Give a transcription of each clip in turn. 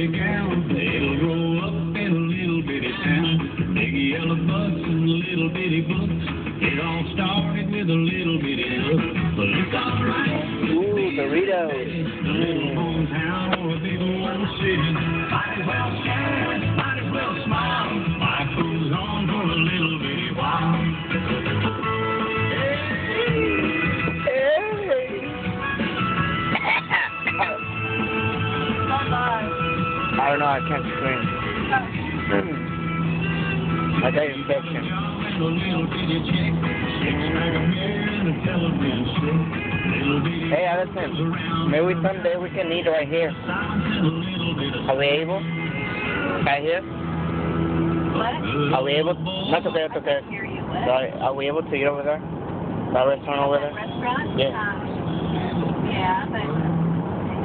bitty gown. It'll grow up in a little bitty town. Big yellow bus and little bitty books. It all started with a little bitty look. But it's alright. Ooh, burritos. A little hometown or a big old city. Might as well I don't know, I can't scream. Hmm. I got infection. And a little bitty chick. Six pack of beer and a television set. Little bitty Hey, Allison, maybe someday we can eat right here. and a little bit of Are we able? Right here? What? Are we able? Not okay, it's okay. Hear Sorry, are we able to eat over there? That restaurant over there? Restaurant? Yeah. Um, yeah, but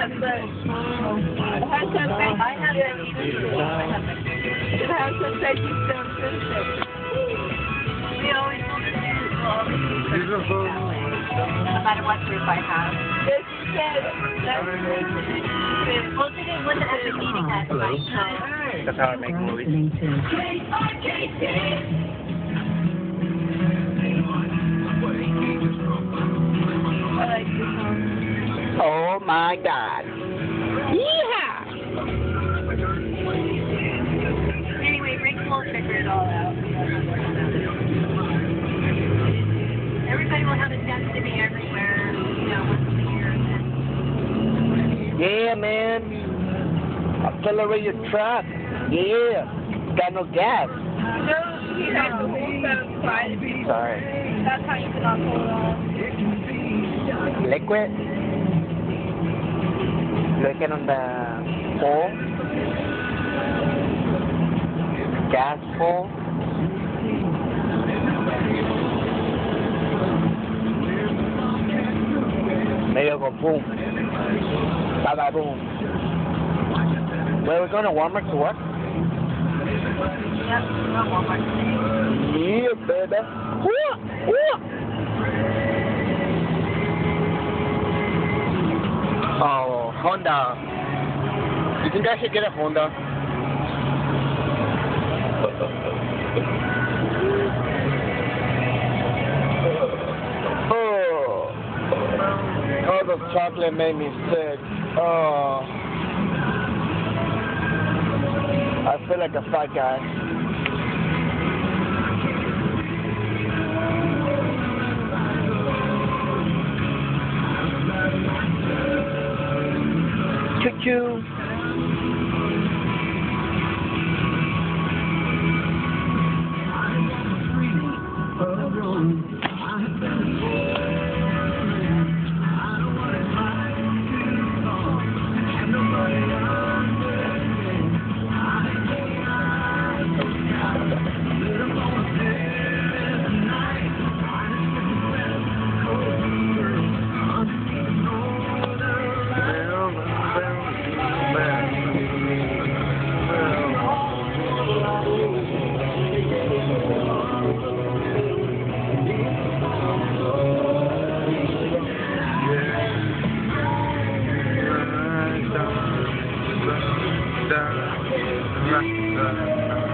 Yeah, but I had some I had Becky too. I had Becky. I had some Becky. We always want to do this. We'll always do it that way. No matter what group I have. Yes, you said. That's good. Well, today wasn't at the meeting night, so. That's how I make movies. I like this one. Oh my god. Yeehaw! Anyway, Rick will figure it all out. Everybody will have a be everywhere, you know, once a year. Yeah, man. Accelerate your truck. Yeah. Got no gas. No, you have to hold them quiet. Sorry. That's how you cannot hold on. Liquid. On the pole. Gas pole. Maybe I'll go boom. Bye bye boom. Where are we going to Walmart to work? Yep, Walmart. Yeah, baby. Whoa, whoa. Honda. You think I should get a Honda? Oh, all the chocolate made me sick. Oh, I feel like a fat guy. Choo-choo. да, да, да.